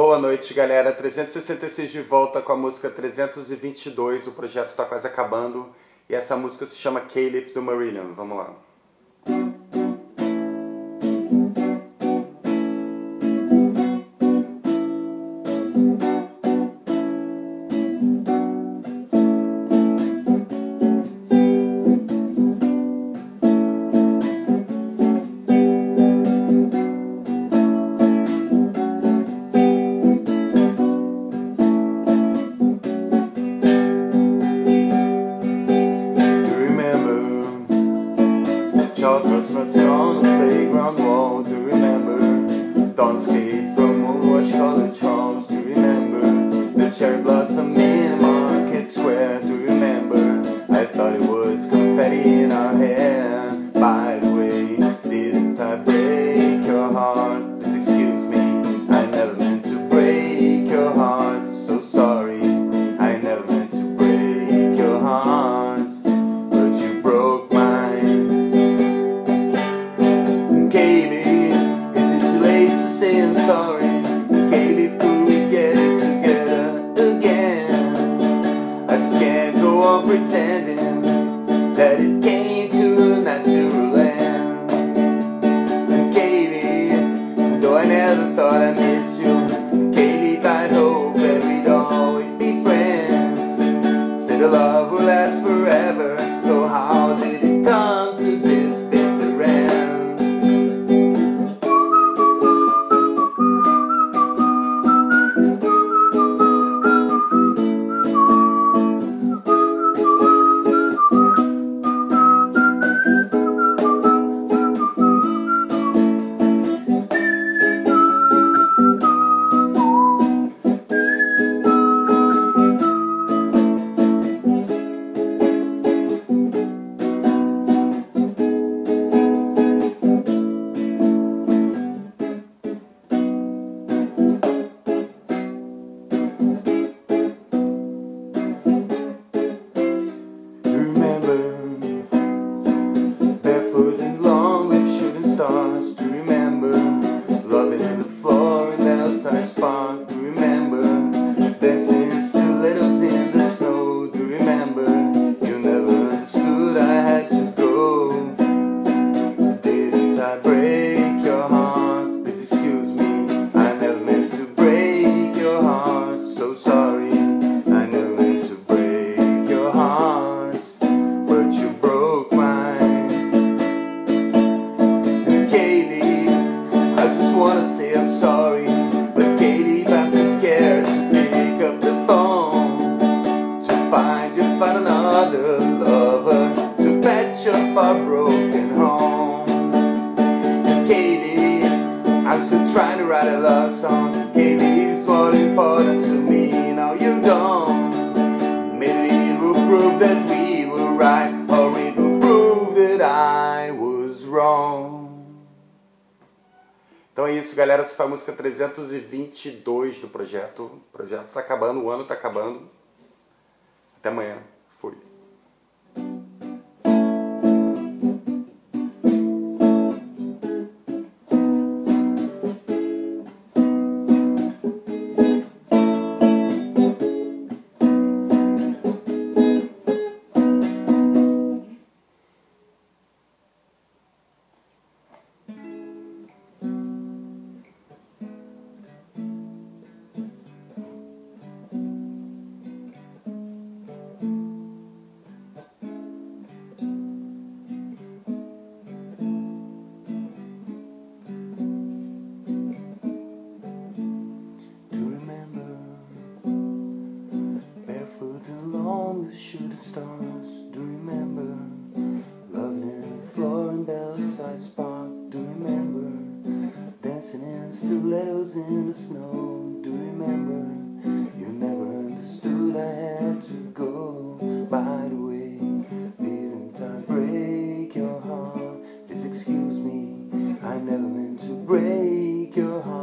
Boa noite, galera. 366 de volta com a música 322. O projeto está quase acabando. E essa música se chama Caliph do Marillion. Vamos lá. Chocolates nuts on the playground wall to remember. Dawn escape from Old College halls to remember. The cherry blossom in Market pretending that it came to a natural end. And Katie, though I never thought I'd miss up our broken home. Katie, I'm still trying to write a love song. Katie's what important to me. Now you're gone. Maybe it will prove that we were right, or it will prove that I was wrong. Então é isso, galera. Essa foi a música 322 do projeto. O projeto tá acabando, o ano tá acabando. Até amanhã. Fui. Stilettos in the snow, do you remember? You never understood I had to go. By the way, didn't I break your heart? Please excuse me, I never meant to break your heart.